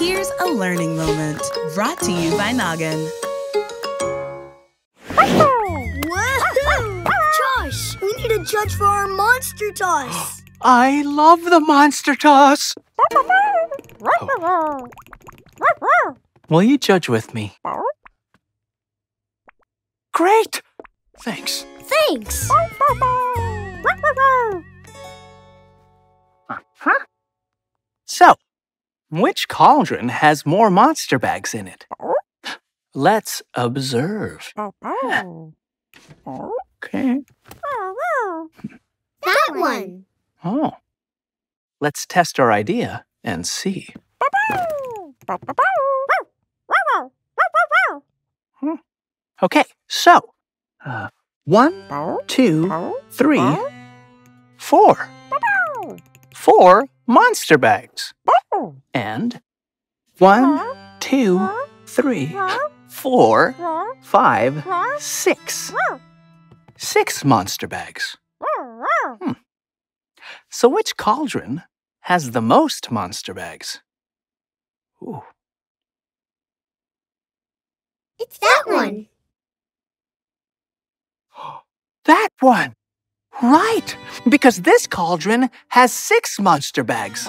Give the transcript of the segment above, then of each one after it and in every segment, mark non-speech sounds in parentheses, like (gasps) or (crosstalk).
Here's a learning moment brought to you by Noggin. Whoa! Josh, we need a judge for our monster toss. (gasps) I love the monster toss. (gasps) Will you judge with me? Great! Thanks. Thanks. Which cauldron has more monster bags in it? Let's observe. Okay. That one. Oh. Let's test our idea and see. Hmm. Okay, so uh, one, two, three, four. Four monster bags. And one, two, three, four, five, six. Six monster bags. Hmm. So which cauldron has the most monster bags? Ooh. It's that one. (gasps) That one! Right! Because this cauldron has six monster bags.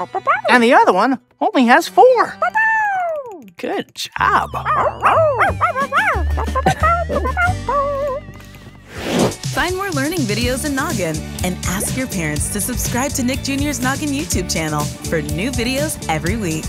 And the other one only has four. Good job. Find more learning videos in Noggin and ask your parents to subscribe to Nick Jr.'s Noggin YouTube channel for new videos every week.